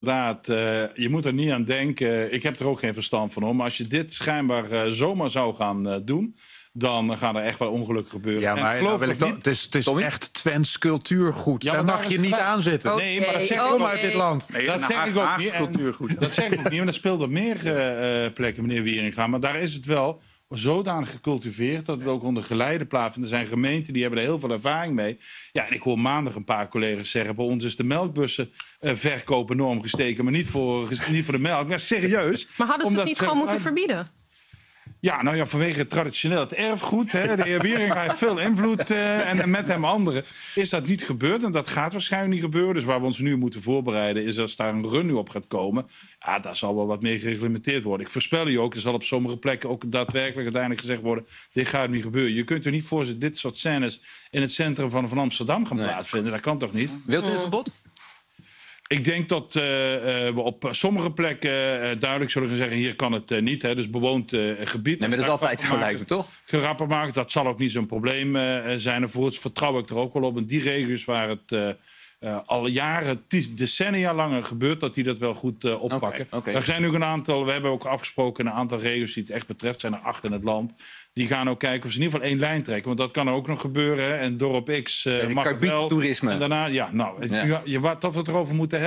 inderdaad, eh, je moet er niet aan denken. Ik heb er ook geen verstand van hoor. Maar als je dit schijnbaar eh, zomaar zou gaan eh, doen, dan gaan er echt wel ongelukken gebeuren. Ja, En maar geloof nou ik niet- het is, het is Tommy? echt Twents cultuurgoed. Ja, Daar mag daar je niet aan zitten. Nee, maar dat zeg ik Kom ook uit dit land. Nee, Dat een zeg ik ook niet. En- cultuurgoed. Dat zeg ik ook niet, maar dat speelt op meer eh, eh, plekken, meneer Wieringa. Maar daar is het wel zodanig gecultiveerd dat het ook onder geleide plaatsvindt. Er zijn gemeenten die hebben er heel veel ervaring mee. Ja, en ik hoor maandag een paar collega's zeggen... bij ons is de melkbussen eh, verkoop enorm gesteken, maar niet voor, niet voor de melk. Maar serieus. Maar hadden ze het niet ze- gewoon moeten verbieden? Ja, nou ja, vanwege het traditioneel het erfgoed. Hè, de heer Wieringa heeft veel invloed eh, en, en met hem anderen is dat niet gebeurd. En dat gaat waarschijnlijk niet gebeuren. Dus waar we ons nu moeten voorbereiden is als daar een run nu op gaat komen. Ja, daar zal wel wat meer gereglementeerd worden. Ik voorspel je ook, er zal op sommige plekken ook daadwerkelijk uiteindelijk gezegd worden... dit gaat niet gebeuren. Je kunt er niet voor dit soort scènes in het centrum van, van Amsterdam gaan Nee. plaatsvinden. Dat kan toch niet? Wilt u een verbod? Ik denk dat eh, eh, we op sommige plekken eh, duidelijk zullen gaan zeggen... hier kan het niet, hè, dus bewoond gebied. Nee, maar dat is altijd zo, lijkt me toch? gerappen maakt. Dat zal ook niet zo'n probleem zijn. En voorts vertrouw ik er ook wel op. In die regio's waar het eh, al jaren, decennia langer gebeurt, dat die dat wel goed eh, oppakken. Er zijn nu een aantal, we hebben ook afgesproken, een aantal regio's die het echt betreft, zijn er acht in het land. Die gaan ook kijken of ze in ieder geval één lijn trekken. Want dat kan ook nog gebeuren. hè. En dorp X eh Ja, mag wel. En daarna, ja, nou, Ja. Je, je, wat dat we het erover moeten hebben.